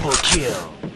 Double kill.